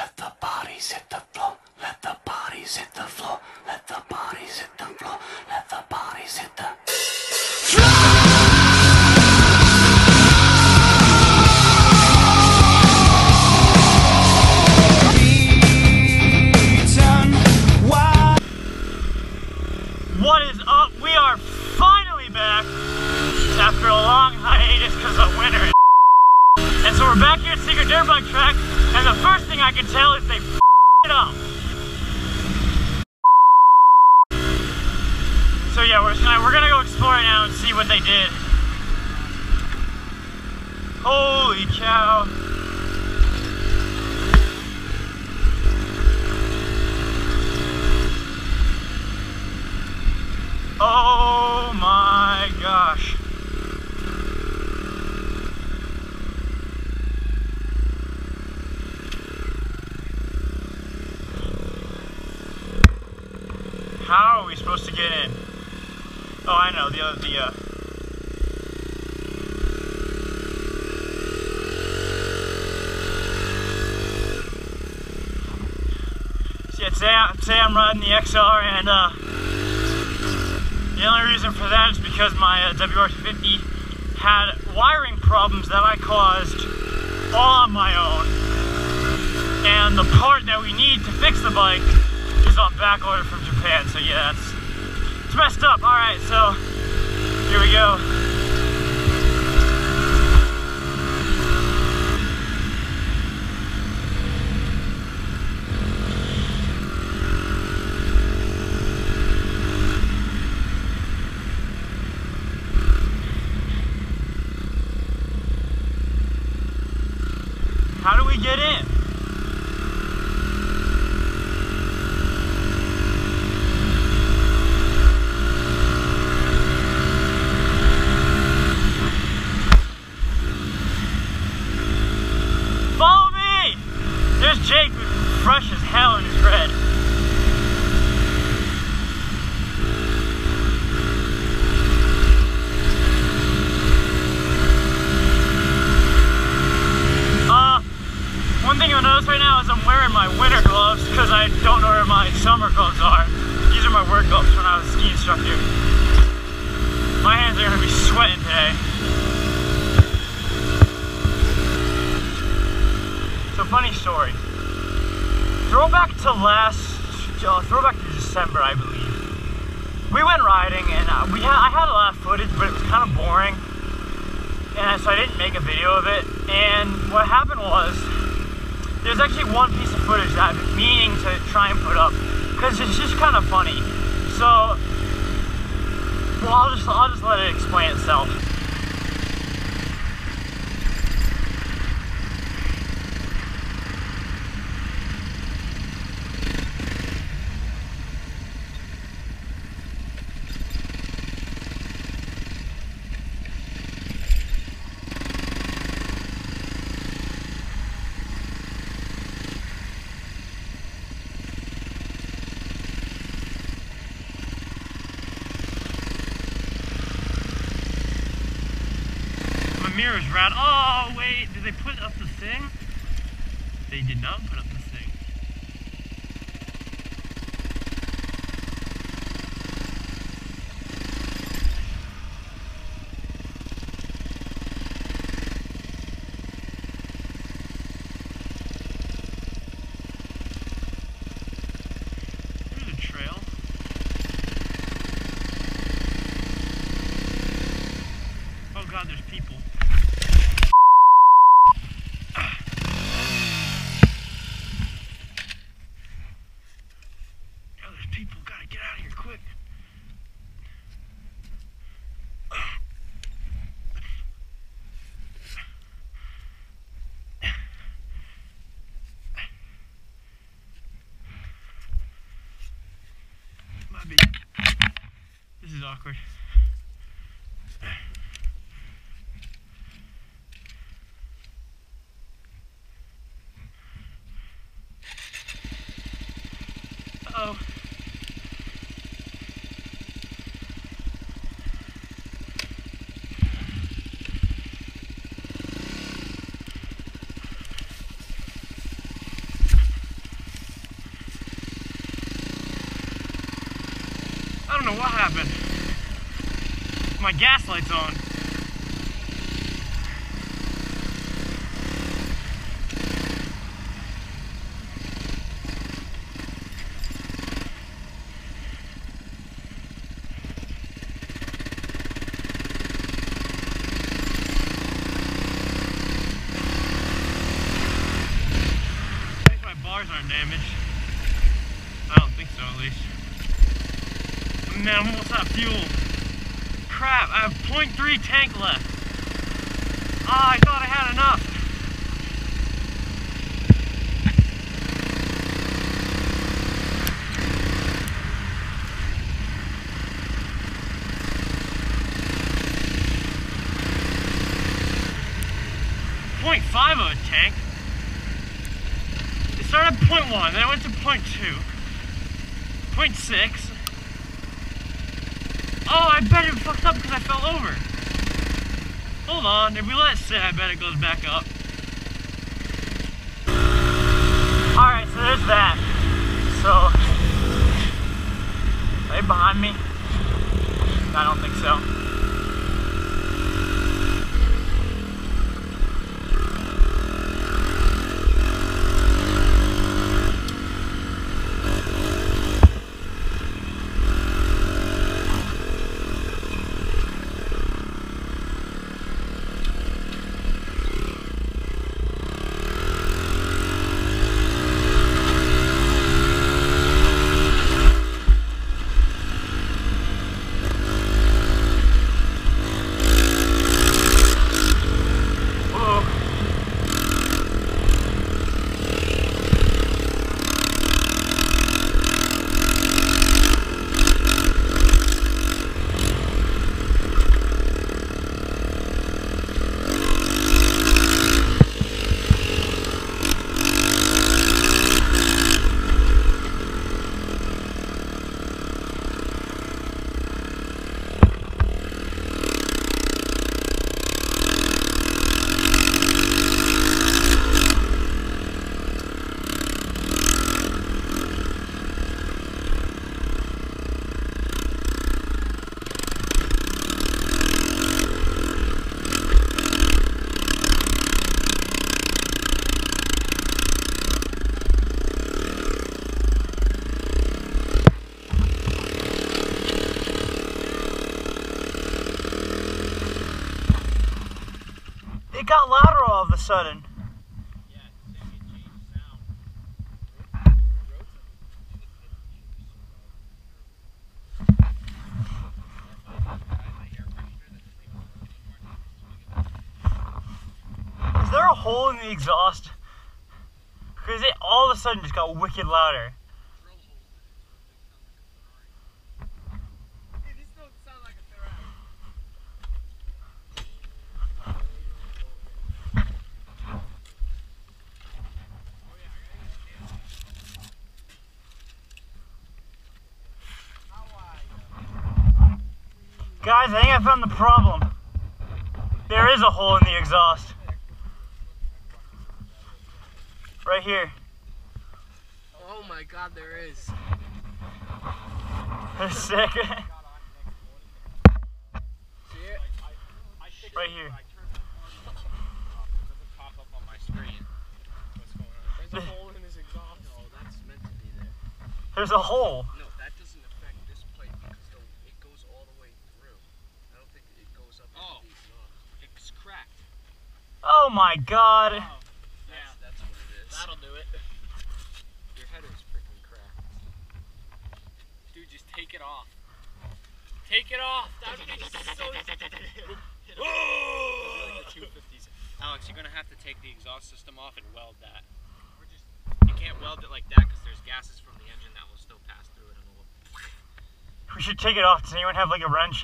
Let the bodies can tell is they f it up. So yeah, we're gonna we're gonna go explore it now and see what they did. Holy cow! Oh my gosh. How are we supposed to get in? Oh, I know, the other, the, uh, See, today, today I'm riding the XR and, uh, the only reason for that is because my uh, WR50 had wiring problems that I caused all on my own. And the part that we need to fix the bike is on back order from Japan. So yeah, it's, it's messed up. All right, so here we go. How do we get in? Follow me! There's Jake, fresh as hell in his red. Uh, one thing you'll notice right now is I'm wearing my winter gloves because I don't know where my summer gloves are. These are my work gloves when I was a ski instructor. My hands are gonna be sweating today. So funny story. Throwback to last, uh, throwback to December, I believe. We went riding and uh, we I had a lot of footage, but it was kind of boring and so I didn't make a video of it. And what happened was, there's actually one piece of footage that I've been meaning to try and put up because it's just kind of funny. So, well, I'll just I'll just let it explain itself. Mirror's rad. Oh wait, did they put up the thing? They did not put up the thing. awkward. Uh oh I don't know what happened. My gas light's on. Aren't damaged. I don't think so, at least. Man, I'm almost out of fuel crap, I have 0.3 tank left. Ah, I thought I had enough. Point 0.5 of a tank. It started at 0.1, then it went to 0.2, 0.6, Oh, I bet it fucked up because I fell over. Hold on, if we let it sit, I bet it goes back up. Alright, so there's that. So, they behind me? I don't think so. Got louder all of a sudden. Is there a hole in the exhaust? Because it all of a sudden just got wicked louder. Guys, I think I found the problem. There is a hole in the exhaust. Right here. Oh my god, there is. That's sick. Right here. pop up on my screen. What's going on? There's a hole in his exhaust. No, that's meant to be there. There's a hole. No, that doesn't affect this plate because the, it goes all the way through. I don't think it goes up into Oh. the exhaust. It's cracked. Oh my god. Oh, that's, that's what it is. That'll do it. Your header's freaking cracked. Dude, just take it off. Take it off. That would be so. like the 250s. Alex, you're gonna have to take the exhaust system off and weld that. You can't weld it like that because there's gases from the engine that will still pass through it. And it will... We should take it off. Does anyone have like a wrench?